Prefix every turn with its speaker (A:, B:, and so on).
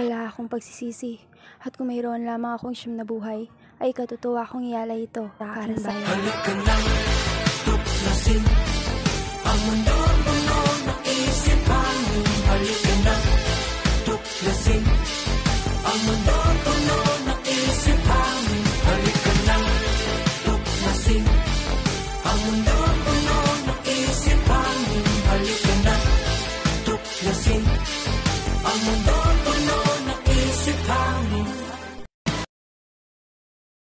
A: Wala akong pagsisisi at kung mayroon lamang akong siyam na buhay ay katutuwa kong ialay ito sa aking bayan. Halika
B: na, tuklasin ang mundo puno ng isipan. Halika na, tuklasin ang mundo puno ng isipan. Halika na, tuklasin ang mundo puno ng isipan. Halika na, tuklasin ang mundo